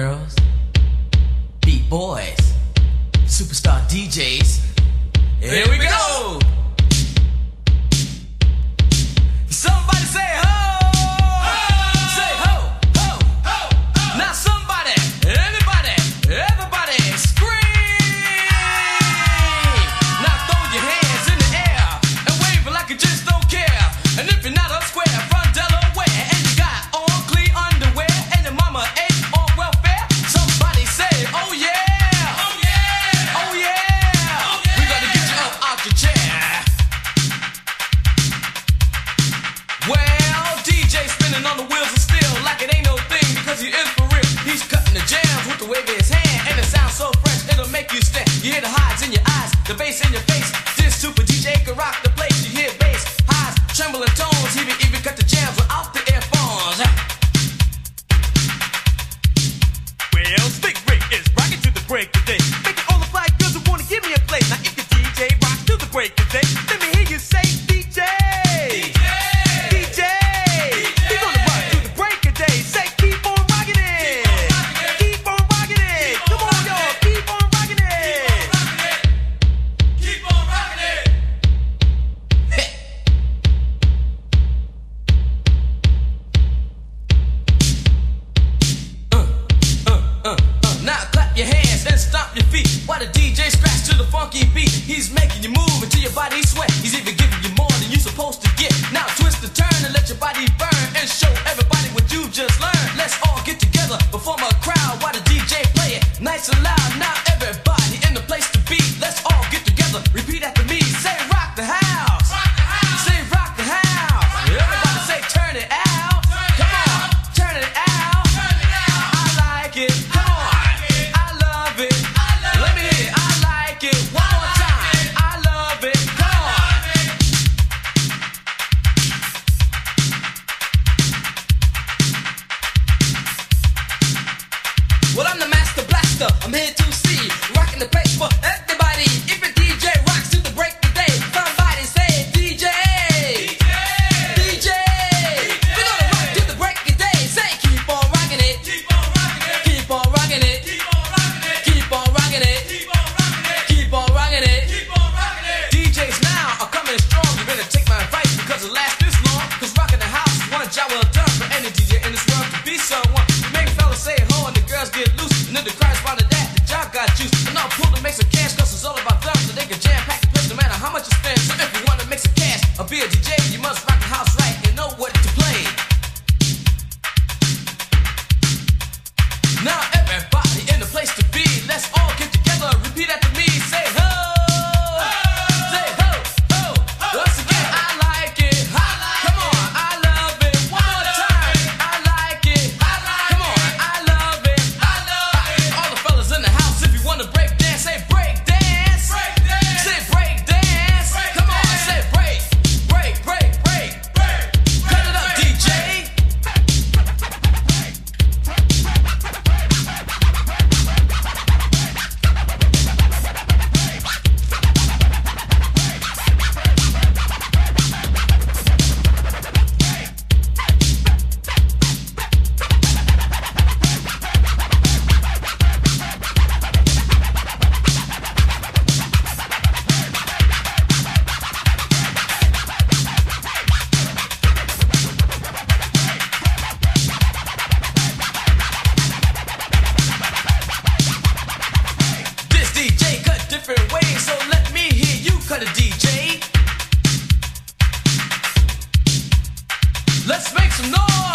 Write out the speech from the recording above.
girls, beat boys, superstar DJs. Here we go! Somebody say, huh? face in your the funky beat. He's making you move until your body sweat. He's I'm hit. Let's make some noise.